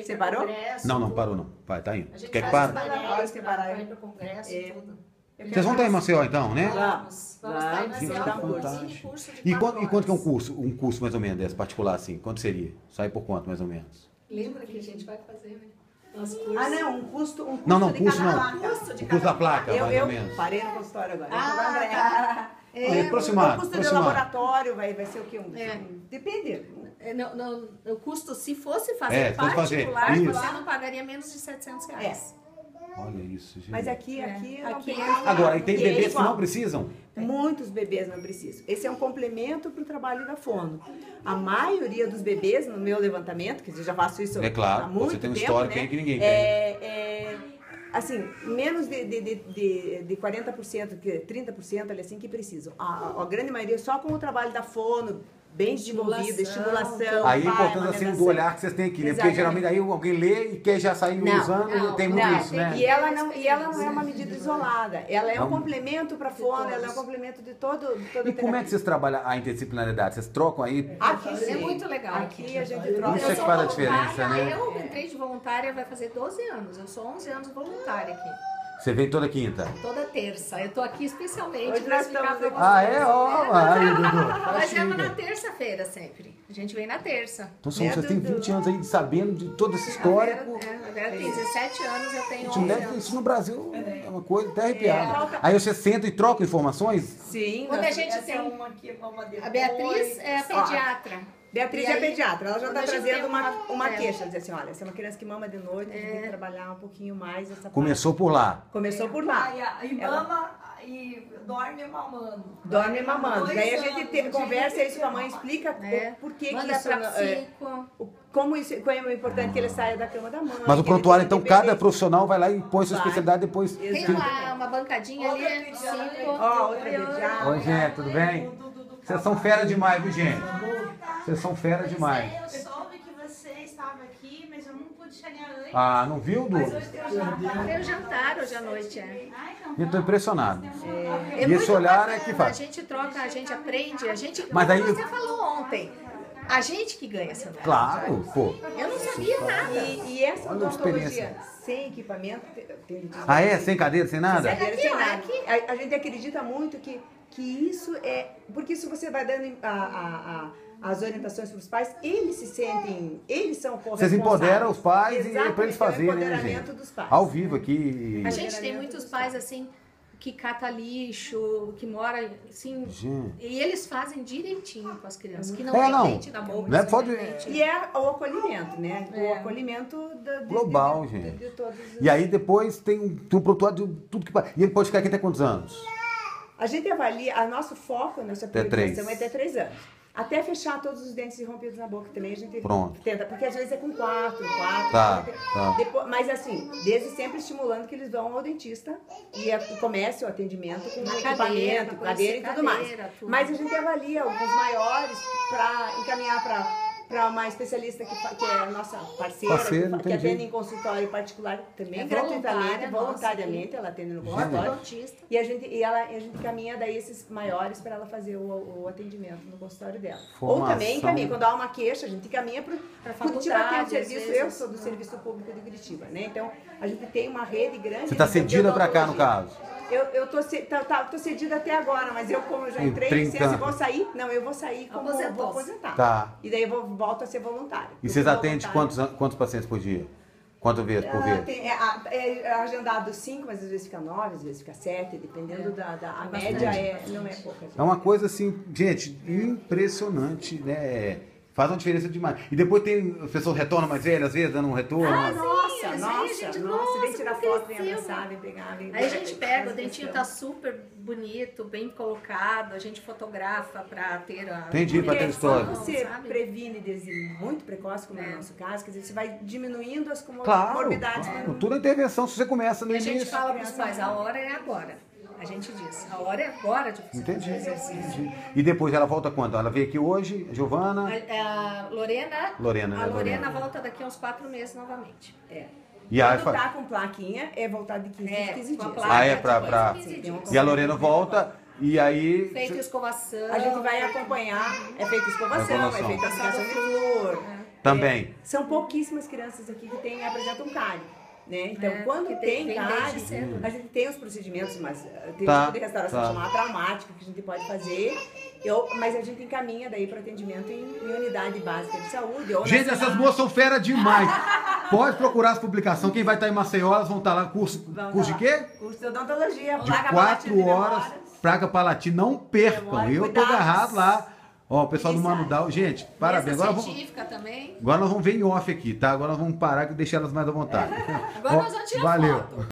ir Você parou? congresso. Não, não, parou não. Vai, tá indo. A gente Quer que pare? balés que parar. ir para congresso É. tudo. Vocês vão estar em Maceió então, né? Vamos. Vamos estar em Maceió tá um Fantástico. E quanto, e quanto que é um curso? Um curso mais ou menos desse, particular assim? Quanto seria? Sai por quanto mais ou menos? Lembra que a gente vai fazer, né? Ah, não, um custo, um custo Não, não, de curso cada não. placa. Custo de O curso da placa, Eu, mais ou eu menos. parei no consultório agora. Ah, É, o- aproximado, O custo aproximado. do laboratório vai, vai ser o quê? Um, É. um- Depende. É, Não, não, o custo, se fosse fazer É, fosse fazer, particular, isso. você não pagaria menos de 700 reais. Olha isso, gente. Mas aqui, É. aqui, Aqui é- tem- Agora, e tem E é bebês que não precisam? Muitos bebês não precisam. Esse é um complemento para o trabalho da fono. A maioria dos bebês, no meu levantamento, que eu já faço isso É claro, há você muito tem um tempo, histórico né? aí que ninguém é, é, assim, menos de, de, de, de, de 40%, que 30% ali assim que precisam. A, a grande maioria só com o trabalho da fono, bem desenvolvida, Estimulação. Aí, importante assim, do olhar que vocês têm aqui, né? Porque geralmente aí alguém lê e quer já sair Não, usando, não, tem muito não, isso, né? E ela não, e ela não é uma medida isolada. Ela é um complemento para a fono, ela é um complemento de todo, de toda E como é que vocês trabalham a interdisciplinaridade? Vocês trocam aí? Aqui É sim. muito legal. Aqui a gente Isso troca. é que faz a diferença, né? Eu entrei de voluntária vai fazer 12 anos. Eu sou 11 anos voluntária aqui. Você vem toda quinta? Toda terça. Eu tô aqui especialmente Hoje para nós explicar aqui. vocês. Ah, é? Ó, aí, Dudu. Tá Nós viemos chique. na terça-feira sempre. A gente vem na terça. Então são, É, vocês têm Dudu. 20 anos aí de sabendo de todo esse A histórico. Vera, é, a Vera tem 17 anos, eu tenho Gente, 11 mulher, anos. isso no Brasil é uma coisa até arrepiada. É. Aí você senta e troca informações? Sim. Quando a gente Essa tem... é uma aqui, uma. A Beatriz é a Ó, pediatra. Beatriz E é aí, pediatra, ela já está trazendo uma, uma- uma é. queixa, dizer assim, olha, essa é uma criança que mama de noite, a gente tem que trabalhar um pouquinho mais essa parte. Começou por lá. Começou por lá. Ai, a- E Ela- mama e dorme mamando. Dorme mamando. Dois Daí a gente anos, te- um conversa isso com a mãe, explica É. porquê que Manda isso... é, como isso como é importante que ele saia da cama da mãe. Mas o que prontuário, então, cada profissional vai lá e põe sua Vai. especialidade depois. Tem lá uma bancadinha ali, Outra é pediatra. cinco. Ó, outra pediatra. Oi, gente, tudo bem? Vocês são fera demais, viu, gente? Vocês são fera demais. Pois é, eu soube que você estava aqui, mas eu não pude chegar antes. Ah, não viu, Du? Mas hoje o jantar. Hoje à noite, é. Ai, não. Eu tô impressionado. É E muito esse olhar é bacana, que faz. A gente troca, a gente aprende, a gente. Mas como aí- você falou ontem, a gente que ganha essa nota. Claro, pô. Eu não sabia nada. E, e essa Olha a odontologia experiência. sem equipamento... Tem, tem, Ah, é? Sem cadeira, sem nada? Sem cadeira, sem nada. aqui. A, a gente acredita muito que, que isso é... Porque isso você vai dando a, a- a- as orientações para os pais, eles se sentem... Eles são Vocês empoderam os pais e é pra eles é o fazerem, né, empoderamento gente? dos pais. Ao vivo aqui. A gente tem muitos pais pais. assim que cata lixo, que mora assim. Gente. E eles fazem direitinho com as crianças, que não É, tem não. dente na boca. Não é pode- dente. E é o acolhimento, né? O É. acolhimento da, de, Global, de, de, gente. de todos os... E aí depois tem um, prontuário de tudo que. E ele pode ficar aqui até quantos anos? A gente avalia, a nosso foco, a nossa Até priorização é até três anos. Até fechar todos os dentes rompidos na boca também a gente Pronto. tenta, porque às vezes é com quatro, quatro. Tá, quatro. tá. Depois, mas assim, desde sempre estimulando que eles vão ao dentista e, a- e comece o atendimento com Na equipamento, cadeira, e tudo mais. cadeira, tudo. Mas a gente avalia alguns maiores para encaminhar para para uma especialista que, que é a nossa parceira, Parceira, que, que atende em consultório particular também, É gratuitamente, voluntária, nossa, voluntariamente, ela atende no consultório. E a gente, e ela, e a gente caminha daí esses maiores para ela fazer o, o atendimento no consultório dela. Ou Formação. também caminha, quando há uma queixa, a gente caminha para tem um faculdade, serviço, vezes. eu sou do Serviço Público de Curitiba, né? Então, a gente tem uma rede grande. Você tá de- de cedida pra cá, no caso? Eu, eu tô, ce- tá, tá, tô cedida até agora, mas eu, como eu já entrei, 30 licença, vou sair. Não, eu vou sair como eu vou aposentar. Tá. E daí eu vou, volto a ser voluntária. E vocês atendem quantos, an- quantos pacientes por dia? Quantas vezes por Ah, vez? tem- é, a- é agendado cinco, mas às vezes fica nove, às vezes fica sete, dependendo da, da a média, é, não é pouca. gente. É uma coisa assim, gente, impressionante, né? Faz uma diferença demais. E depois tem. As pessoas retornam mais velhas, às vezes, dando um retorno. Ah, sim, nossa, nossa, vezes a gente, nossa, vem nossa, tirar como foto, vem cresceu. abraçar, vem pegar, vem Aí a gente pega, o dentinho tá super bonito, bem colocado, a gente fotografa pra ter a. Entendi, pra ter Porque história. quando você sabe? previne desde muito precoce, como é, É. o nosso caso, quer dizer, você vai diminuindo as Claro, comorbidades. claro. Tudo é intervenção se você começa no E a gente início. fala pros pais, a hora é agora. A gente diz, a hora é agora de fazer Entendi. exercício. entendi. E depois ela volta quando? Ela veio aqui hoje, a Giovana. A, a Lorena, Lorena, né, a Lorena Lorena. volta daqui a uns quatro meses novamente. É. E a, Quando tá com plaquinha, é voltar de 15 É, em 15 com a dias. placa Ah, é pra- pra- 15 Sim, tem dias. e a Lorena volta e aí. Feito escovação. A gente vai acompanhar, é feita escovação, é feita aplicação de flúor, Também. São pouquíssimas crianças aqui que têm, apresentam cárie. Né? Então, É, quando tem, tem- cedo. a gente tem os procedimentos, mas eh, tem Tá, um tipo de restauração tá. chamada traumática que a gente pode fazer, eu, mas a gente encaminha daí para atendimento em, em unidade básica de saúde. Ou Gente, essas moças são fera demais. Pode procurar as publicações. Quem vai estar em Maceió, elas vão estar lá. Curso, Vamos curso de lá. quê? Curso de odontologia, De quatro horas. Praga Palatina. Não percam. Memória, Eu tô agarrado lá. Ó, o pessoal do Iniciais. Mano Dal. Gente, parabéns. Mesa Agora, vamos, também. agora nós vamos ver em off aqui, tá? Agora nós vamos parar e deixar elas mais à vontade. Agora Ó, nós vamos tirar Valeu. foto.